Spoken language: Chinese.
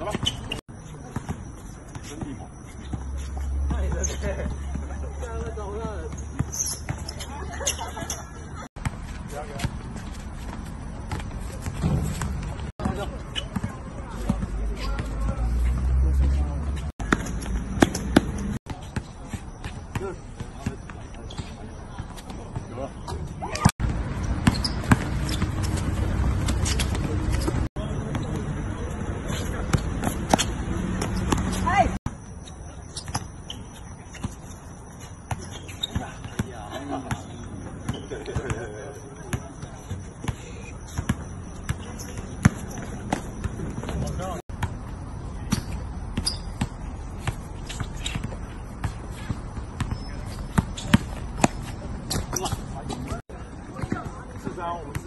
走吧。真厉害！太厉害，down.